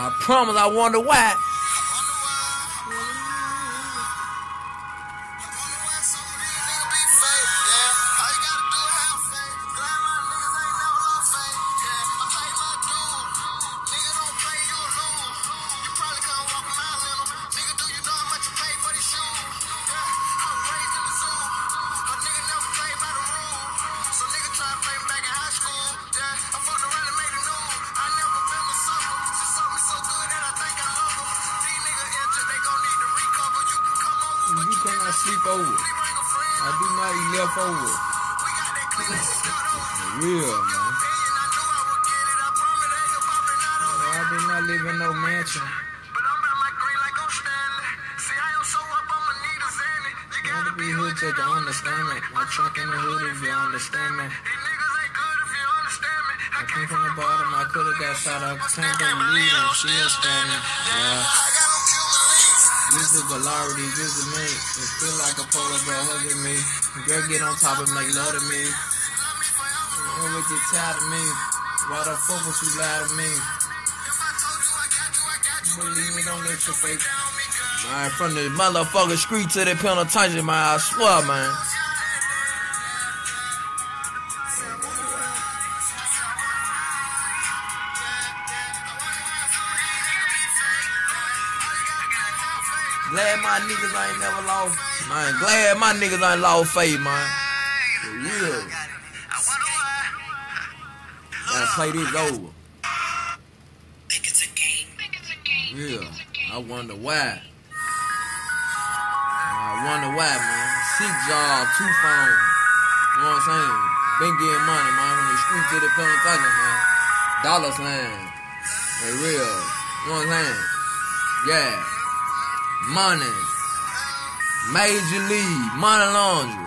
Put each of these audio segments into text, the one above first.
I promise I wonder why. Leftovers. For real, man. I did not live in no mansion. Be hood to to understand it. My truck in the hood if you understand me. I came from the bottom, I could've got shot up. Can't believe it, she is standing. Yeah. This is Velarity, this is me. It feel like a polar bear hugging me. Girl, get on top and make love to me. Ever get tired of me? Why the fuck would you lie to me? You believe me, don't let your fake. Man, from the motherfucking street to the penitentiary, man, I swear, man. Niggas ain't never lost. Man, glad my niggas ain't lost faith, man. For real. Gotta play this over. Real. I wonder why. I wonder why, man. Six job, two phones. You know what I'm saying? Been getting money, man. From the street to the penitentiary, man. Dollar sign. For real. You know what I'm saying? Yeah. Money. Major league. Money laundry.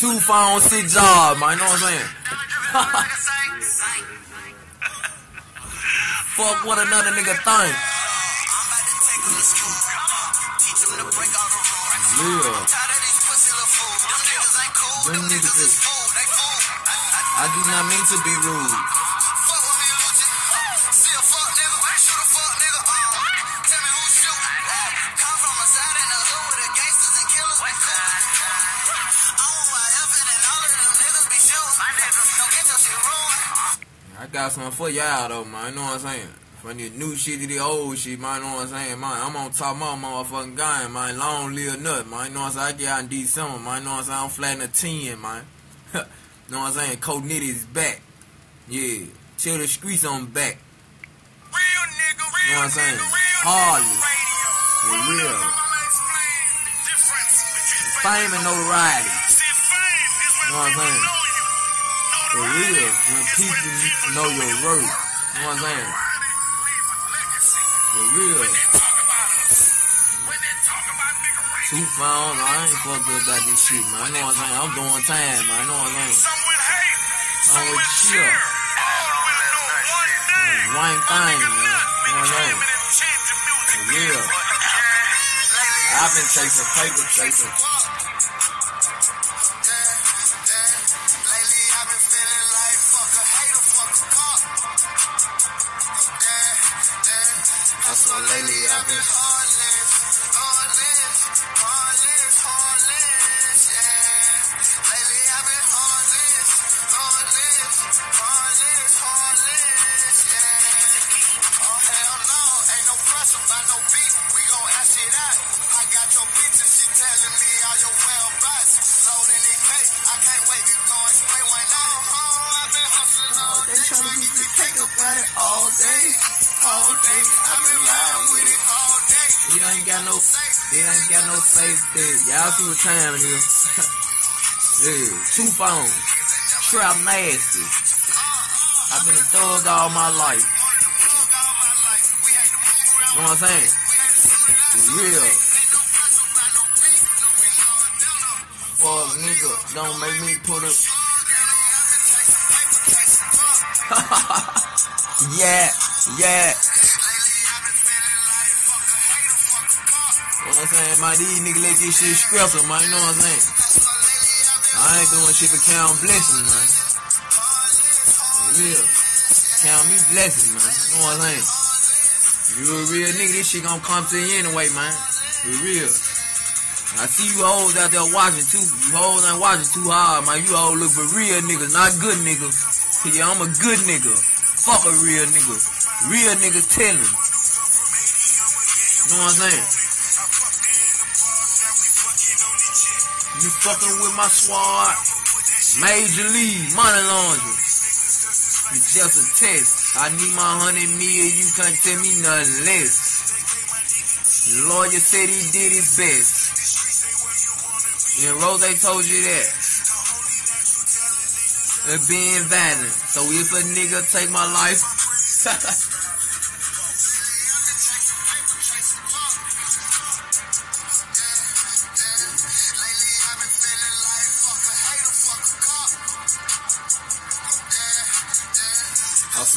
Two phones, six job, man. You know what I'm saying? Fuck what another nigga think. Yeah. Them niggas is- I do not mean to be rude. Got something for y'all though, man. You know what I'm saying? From the new shit to the old shit, man. You know what I'm saying, man? I'm on top of my motherfucking game, man. Long live nut, man. You know what I'm saying? I get out in December, man. You know what I'm saying? I'm flatting a 10, man. you know what I'm saying? Code Nitty is back. Yeah. Chill the streets on back. You know what I'm saying? Harley. For real. Fame and notoriety. You know what I'm saying? For real. When people know your worth. You know what I'm saying? For real. Two phones, I ain't fucked up about this shit, man. You know what I'm saying? I'm doing time, man. You know what I'm saying? I'm with chill. One thing, man. You know what I'm saying? For real. I've been chasing paper chasing. I saw lately I've been They trying to get the cake up at it all day, all day. I've been riding with it all day. Ain't got no, he ain't got no safety. Y'all see what time it is? yeah, two phones, trap nasty. I've been a thug all my life. You know what I'm saying? For real. Fuck nigga, don't make me put up. yeah, yeah. What I'm saying? Man, these niggas let this shit stressful, man. You know what I'm saying? I ain't doing shit but count blessings, man. For real. Count me blessings, man. You know what I'm saying? You a real nigga, this shit gonna come to you anyway, man. For real. I see you hoes out there watching too. You hoes ain't watching too hard, man. You all look for real niggas, not good niggas. Yeah, I'm a good nigga. Fuck a real nigga. Real niggas tellin'. You know what I'm saying? You fucking with my squad. Major league, money laundry. It's just a test. I need my hundred million, you can't tell me nothing less. The lawyer said he did his best. And Rose told you that. It being violent. So if a nigga take my life,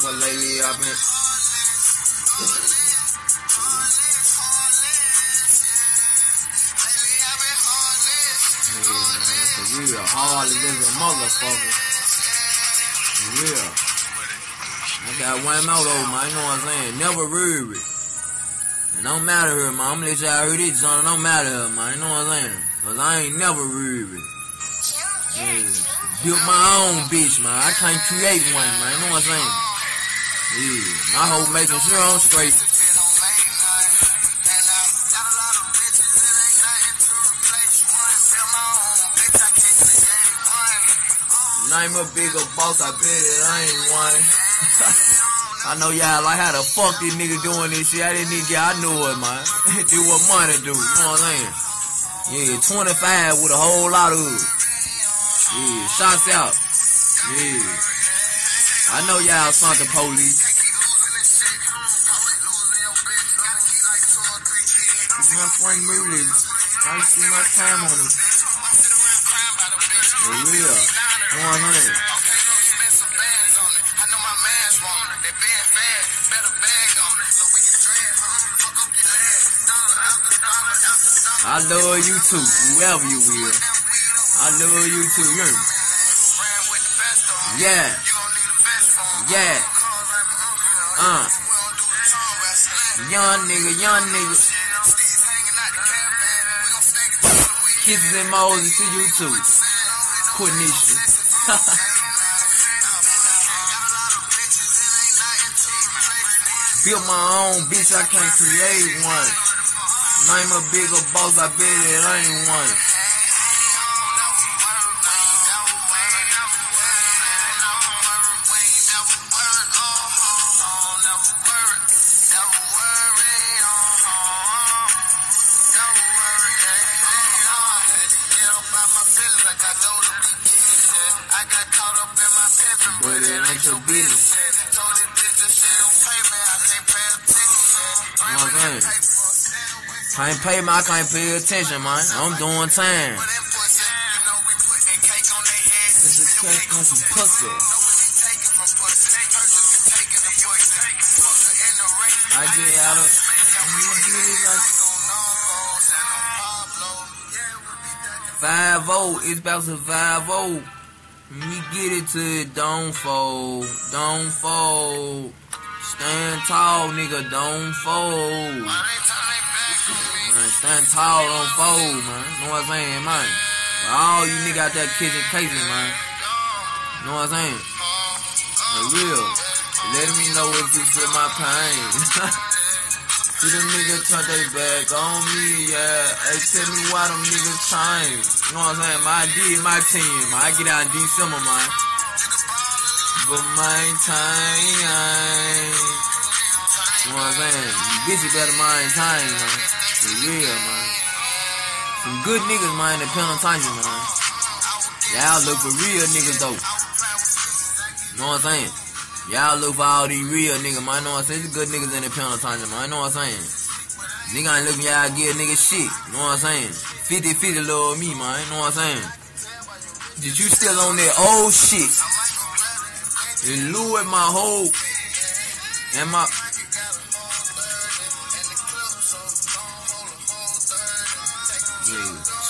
Lately I've been. Yeah. Hard a motherfucker. Real. I got one more though, man. You know what I'm saying? Never worry. It don't matter here, man. I'm gonna let y'all hear this, son. It don't matter here, man. You know what I'm saying? Cause I ain't never worried. Yeah. Built my own bitch, man. I can't create one, man. You know what I'm saying? Yeah. My whole making sure I'm straight. Name a bigger boss, I bet it I ain't one. I know y'all like how the fuck these niggas doing this shit. I didn't need y'all I knew it, man. do what money do. You know what I'm saying? Yeah, 25 with a whole lot of it. Yeah, shots out. Yeah. I know y'all sunk the police. It's my friend Moody. I see my time on it. For real. 100. I love you too, whoever you will. I love you too, you hear me? Yeah. Yeah. Uh. Young nigga, young nigga. Kisses and Moses to you too. Quenisha. Built my own bitch, I can't create one. Name a bigger boss, I bet it ain't one. Can't pay me, I can't pay attention, man. I'm doing time. This is cake on some pussy. I get out of. Five oh, it's about to five oh. We get it to it, don't fold, don't fold. Stand tall, nigga, don't fold. Man, stand tall, don't fold, man. Know what I'm saying, man? All you niggas out there kissing cases, man. Know what I'm saying? For real. Let me know if you feel my pain. See them niggas turn they back on me, yeah. Hey, tell me why them niggas change. You know what I'm saying? My D my team. I get out in December, man. But my time. You know what I'm saying? You bitches better maintain, man. For real, man. Some good niggas, man, in penitentiary, man. Y'all look for real niggas, though. You know what I'm saying? Y'all look for all these real niggas, man. Know what I'm saying? These good niggas in the penitentiary, man. Know what I'm saying? Nigga ain't looking y'all give nigga shit. You know what I'm saying? 50 50 little me, man. You know what I'm saying? Did you still on that old shit? And Louis my whole and my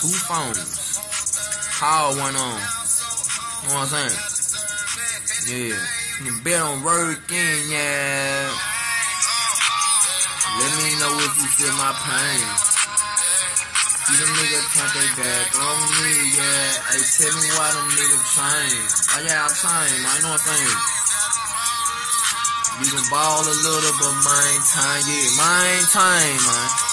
two phones. Call one on. You know what I'm saying? Yeah. You bet on working, yeah. Let me know if you feel my pain. See them niggas turn they back on me, yeah. Hey, tell me why them niggas change. Why y'all change, man? I know what I'm saying. You can ball a little, but time, yeah, time, man.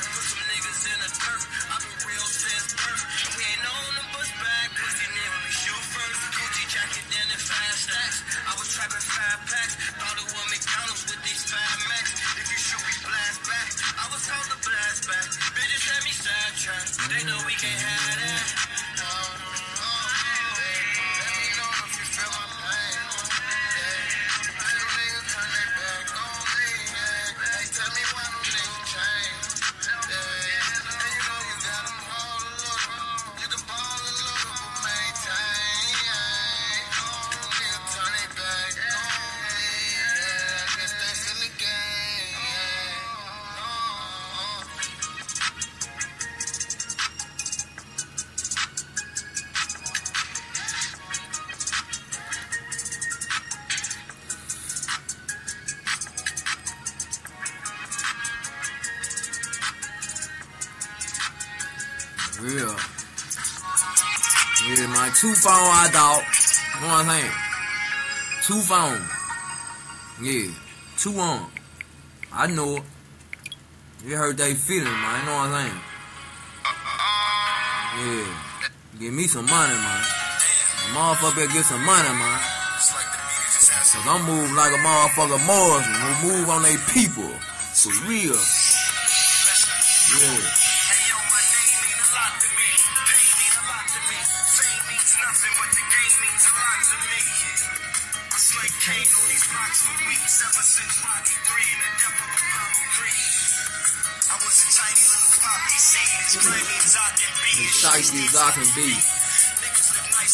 two phone I dog. You know what I'm saying? Two phone. Yeah. Two on. I know it. You heard they feeling, man. You know what I'm saying? Yeah. Give me some money, man. A motherfucker get some money, man. Cause I'm moving like a motherfucker Morrison who move on they people. For real. Yeah. Shiesty as I can be.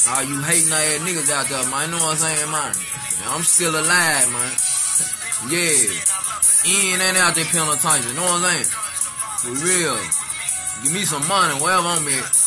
All you hating ass niggas out there, man. You know what I'm saying, man? I'm still alive, man. Yeah. In and out there penitentiary. You know what I'm saying? For real. Give me some money, wherever I'm at.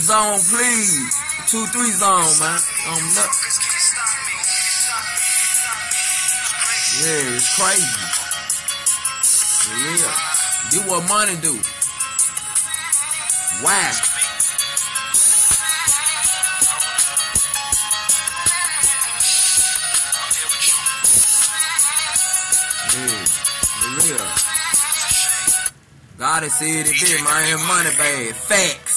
Zone, please. Two, three zone, man. I'm not. Yeah, it's crazy. Yeah. Do what money do. Why? Yeah, for real. God has said it big, man. Money bag. Facts.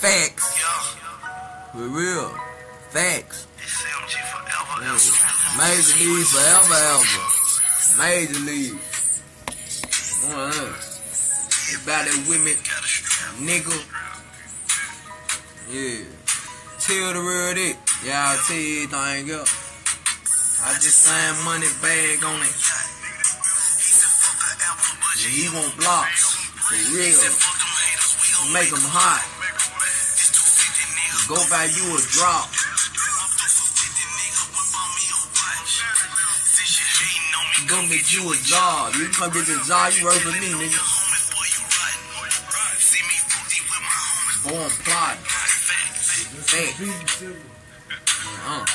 Facts. For real. Facts. Yeah. Major league forever, ever. Major league. Uh-huh. About that women, nigga. Yeah. Tell the world it. Y'all tell everything up. I just signed money bag on it. And he want blocks. For real. Make them hot. Go buy you a drop. Go get you a job. You come get your job, you work for me, nigga. Born plotting. Fact. Uh-uh.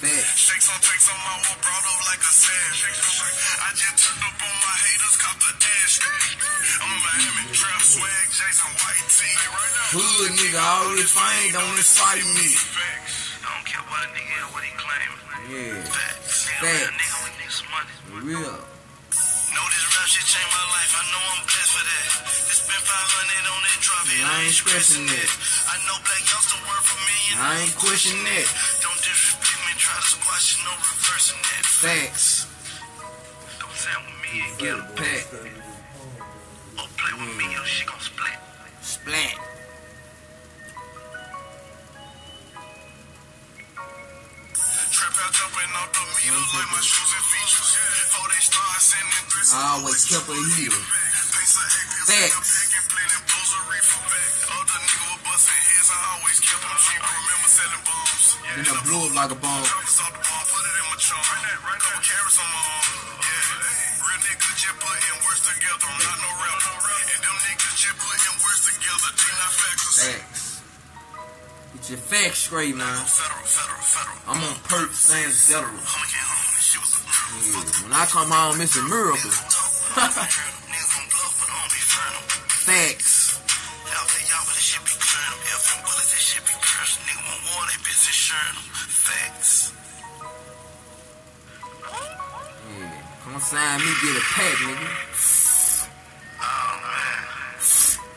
Fact. Shakes on takes on my wall, brought up like a. I just turned up on my haters, caught the dash. I'm in Miami, trap swag, Jason White tee. Hood nigga, all this fame don't excite me. I don't care what a nigga is, what he claiming. Yeah, Facts. Facts. real nigga, we need some money. real. Know this rap shit changed my life. I know I'm blessed for that. This been 500 on that drop. I ain't stressing it. I know black youngster worth a million. I ain't questioning it. Don't disrespect me, try to squash no reversing that. Facts. Don't sound with me and get a Pack. Or play with me, your shit gon' split. Splat. Trap out jumping out the meter like my shoes and features. Before they start sending threats. I always kept a heel. Facts. Then I blew it like a bomb. Facts. Get your facts straight, man. I'm on perk saying Zetero. Yeah. When I come home, it's a miracle. Facts. Yeah. Come on, sign me, get a pack, nigga. Oh man.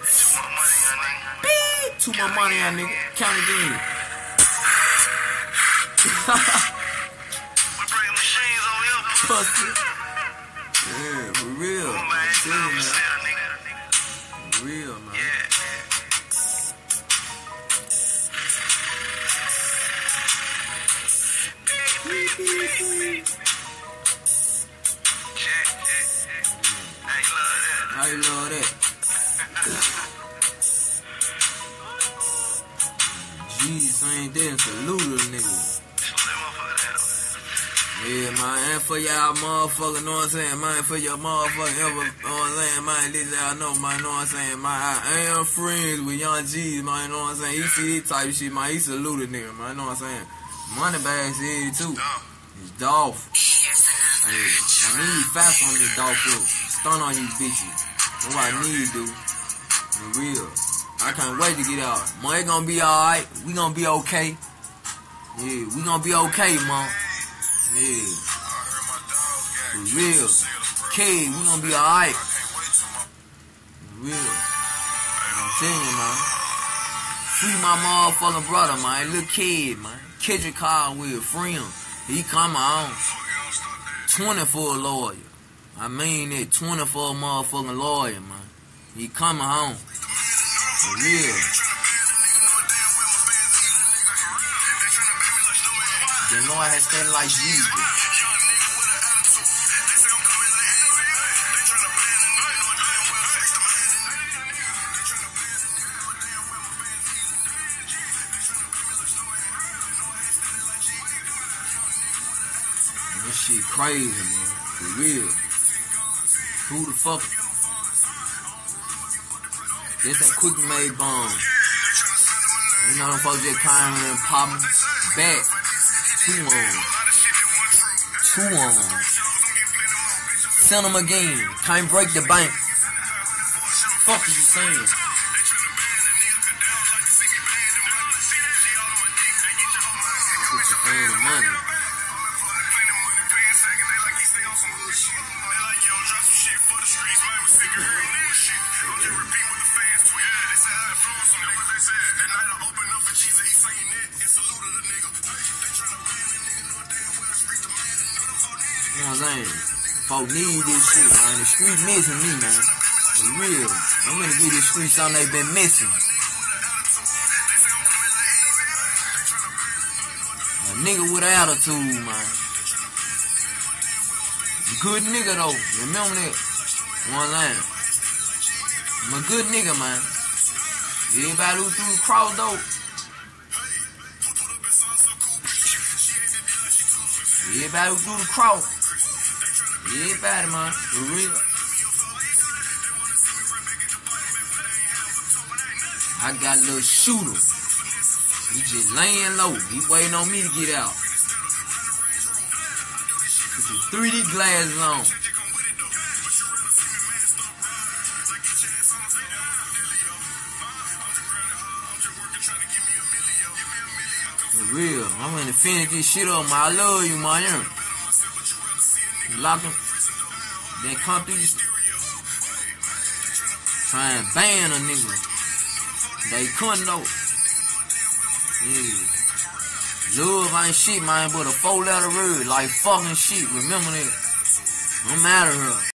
Too much money, young nigga. Beep. Too much money on nigga. Count again. We bring machines on here. Pussy. Yeah, for real. Oh, man. I love that. Jesus ain't that salute a nigga. Yeah, man, and for y'all motherfucker, know what I'm saying, man, for your motherfucker ever, know what I'm saying, man, this y'all know, man, know what I'm saying, man, I am friends with Young G's, man, know what I'm saying, he see this type of shit, man, he salute a nigga, man, know what I'm saying, Moneybag said it too, Dog. Dolph, yeah, I need fast on this Dolph stun on you bitches, that's what I need, dude, for real, I can't wait to get out, man, it gonna be alright, we gonna be okay, yeah, we gonna be okay, man, yeah. For real. Kid, we gonna be alright. Real. I'm telling you, man. Free my motherfucking brother, man. Little kid, man. Car with a friend. He come on. fucking don't stop that. 20 for a lawyer. I mean it, 20 for motherfucking lawyer, man. He coming home. For real. The Lord has said like Jesus. Shit crazy, man. For real. Who the fuck? This that quick made bomb. You know them folks just here and pop 'em back. Two on. Two on. Send them again. Can't break the bank. Fuck is you saying? I'm? Folk need this shit, man. The street missing me, man. For real. I'm gonna give this street something they been missing. A nigga with an attitude, man. Good nigga though. Remember that. What I'm? I'm a good nigga, man. Everybody who threw the cross though. Everybody who threw the cross. For real. I got a little shooter. He just laying low. He waiting on me to get out. Put your 3D glasses on. For real. I'm gonna finish this shit up, man. I love you, man. Lock him. Then this. Try and ban a nigga. They couldn't though. Yeah. Love ain't shit, man, but a four letter word. Like fucking shit. Remember that. Out of here.